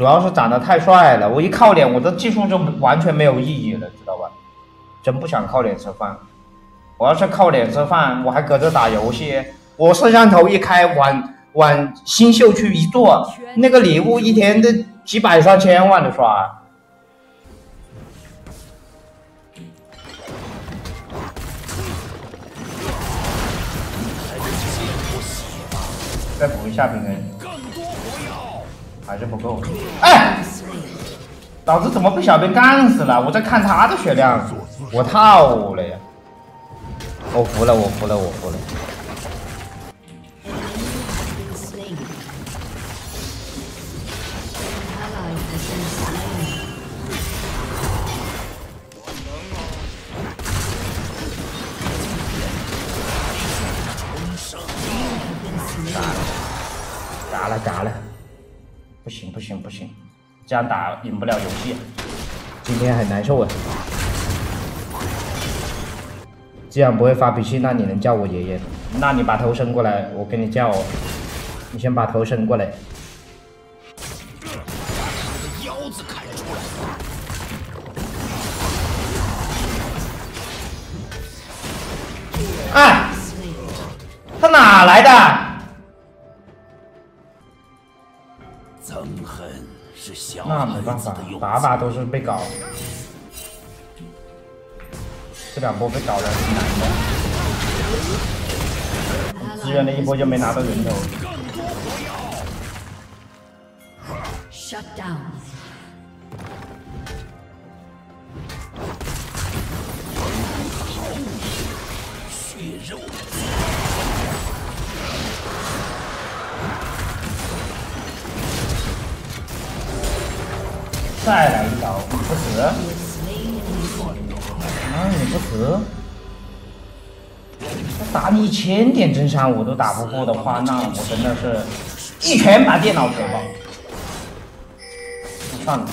主要是长得太帅了，我一靠脸，我的技术就完全没有意义了，知道吧？真不想靠脸吃饭。我要是靠脸吃饭，我还搁这打游戏，我摄像头一开，往往新秀区一坐，那个礼物一天都几百上千万的刷。再补一下平 A，还是不够。哎，老子怎么被小兵干死了？我在看他的血量，我套了呀！我服了，我服了，我服了。嘎了嘎了，不行不行这样打赢不了游戏，今天很难受啊。既然不会发脾气，那你能叫我爷爷？那你把头伸过来，我给你叫。你先把头伸过来。腰子砍出来。哎，他哪来的？那没办法，把把都是被搞，这两波被搞的挺难的，支援了一波就没拿到人头。血再来一刀，你不死？啊，你不死？我打你一千点真伤我都打不过的话，那我真的是一拳把电脑锤爆。算了，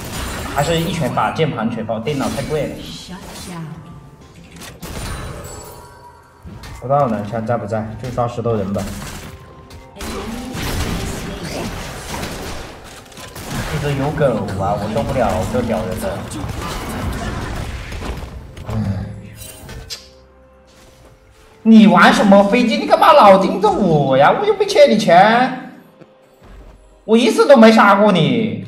还是一拳把键盘锤爆，电脑太贵了。不知道冷枪在不在？就刷石头人吧。这有狗啊！我受不了这屌人的。你玩什么飞机？你干嘛老盯着我呀？我又没欠你钱，我一次都没杀过你，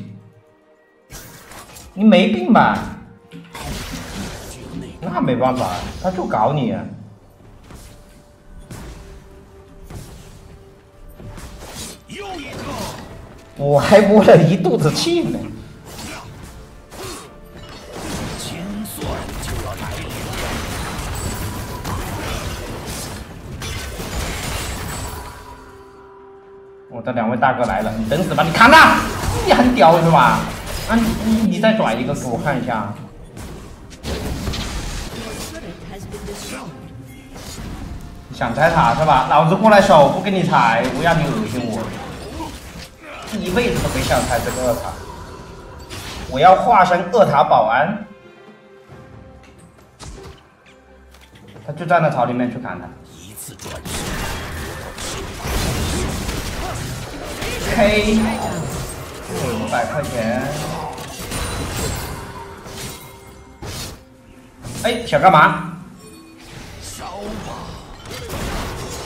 你没病吧？那没办法，他就搞你。我还窝了一肚子气呢。我的两位大哥来了，你等死吧！你砍他，你很屌是吧？啊，你你再拽一个给我看一下。想踩塔是吧？老子过来守，不给你踩，不让你恶心我。一辈子都没想开这个二塔，我要化身二塔保安。他就站在草里面去砍他。一次转身。K，五百块钱。哎，想干嘛？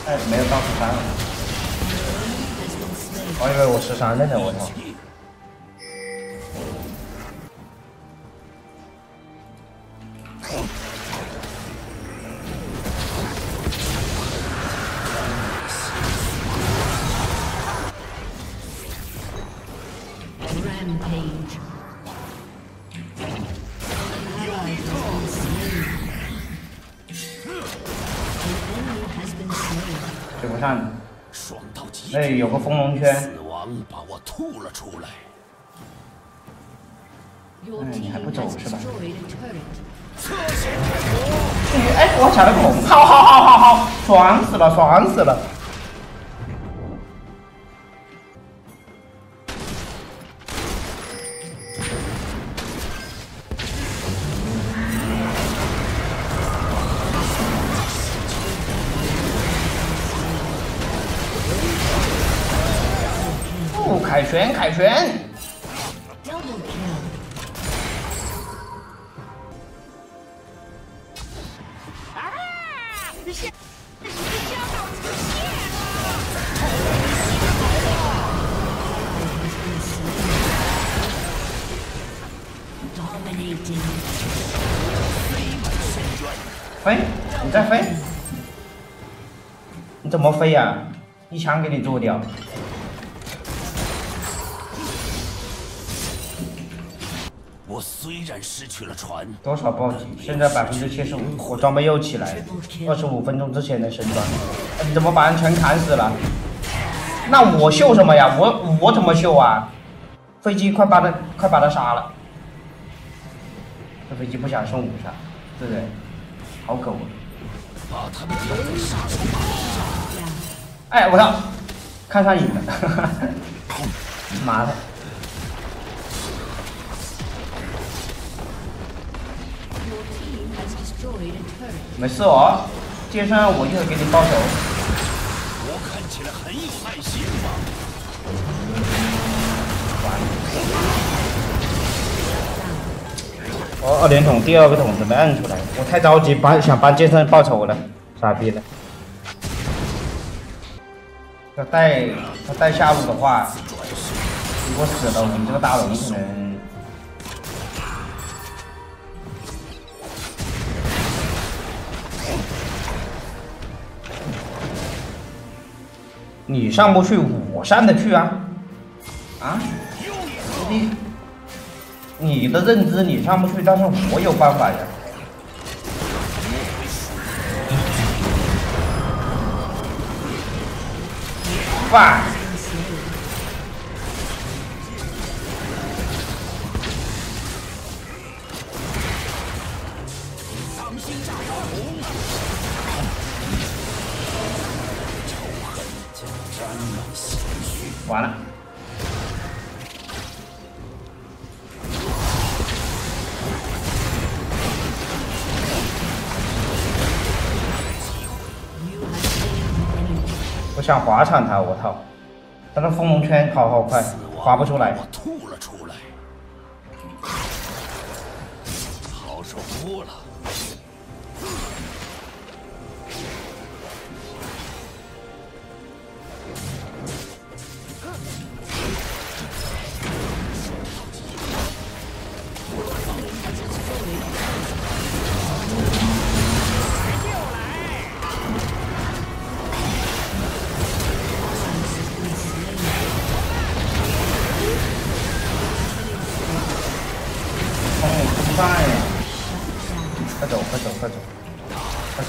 哎，没有到十三了。我以为我十三了呢，我操！追不上。哎，有个风龙圈。死亡把我吐了出来。哎，你还不走是吧？哎，我抢了孔，好好好好好，爽死了，爽死了。凯旋，凯旋！飞，你再飞，你怎么飞呀？一枪给你做掉。我虽然失去了船，多少暴击？现在百分之七十五，我装备又起来了。二十五分钟之前的升装，你怎么把人全砍死了？那我秀什么呀？我我怎么秀啊？飞机快把他快把他杀了！这飞机不想送五杀，对不对？好可恶！把他们杀。哎，我操，看上瘾了，妈的！没事哦，剑圣，我一会给你报仇。我看起来很有耐心吧？完了。我二连桶第二个桶子没摁出来，我太着急帮想帮剑圣报仇了，傻逼了。要带他带下路的话，如果死了，我们这个大龙可能。你上不去，我上得去啊！啊？你你的认知你上不去，但是我有办法呀！饭。完了。我想滑铲他，我操！他的风龙圈好好快，滑不出来。我吐了出来，好受多了。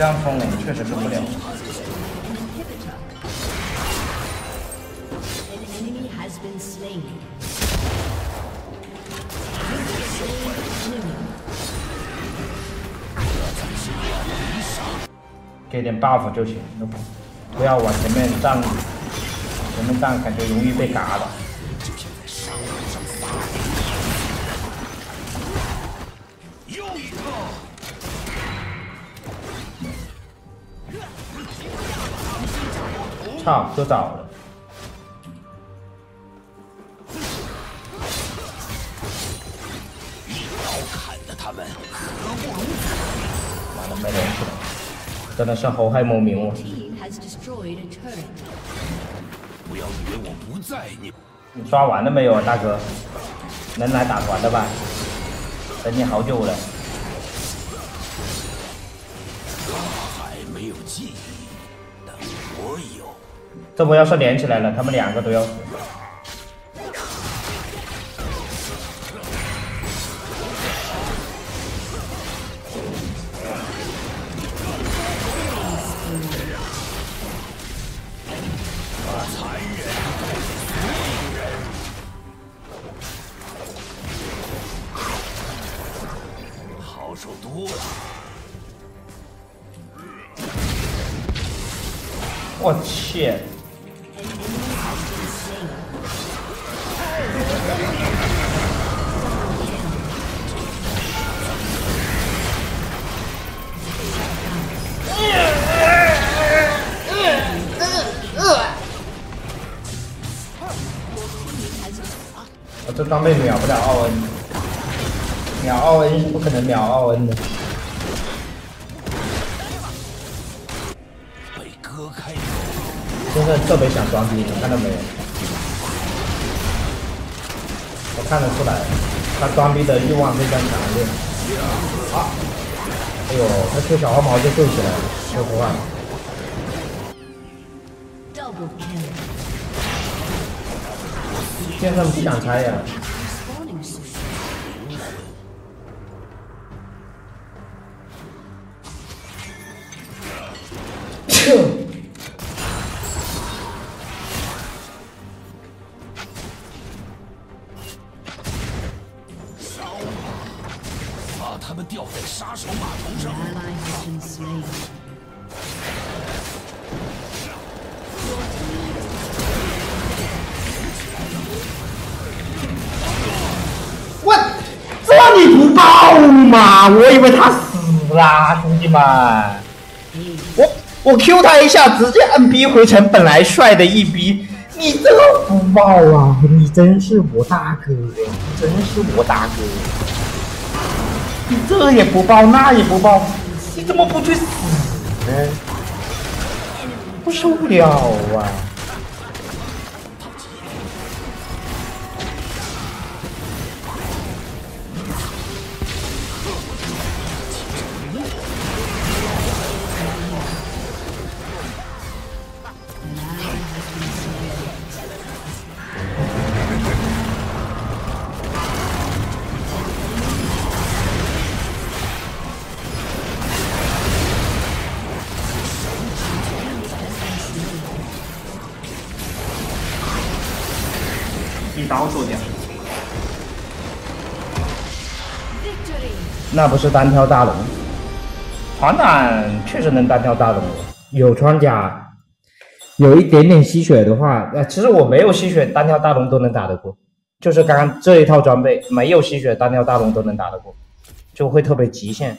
这样冲我们确实受不了。给点 buff 就行，不要往前面站，前面站感觉容易被嘎的。操，喝早了！一刀砍了他们，妈的没连起来，真的是好害莫名哦。不要以为我不在，你你刷完了没有啊，大哥？能来打团的吧？等你好久了。这波要是连起来了，他们两个都要死。好受多了。我去！装备秒不了奥恩，秒奥恩是不可能秒奥恩的。被割开。真的特别想装逼，你看到没有？我看得出来，他装逼的欲望非常强烈。啊！哎呦，他 Q 小黄毛就救起来了，说实话。现在不想拆呀。爆吗？我以为他死了，兄弟们。我我 Q 他一下，直接摁 B 回城，本来帅的一逼，你这个不爆啊？你真是我大哥，你真是我大哥。你这也不爆，那也不爆，你怎么不去死呢？不受不了啊！高速点。那不是单挑大龙？团长确实能单挑大龙。有穿甲有一点点吸血的话那其实我没有吸血单挑大龙都能打得过。就是刚刚这一套装备没有吸血单挑大龙都能打得过就会特别极限。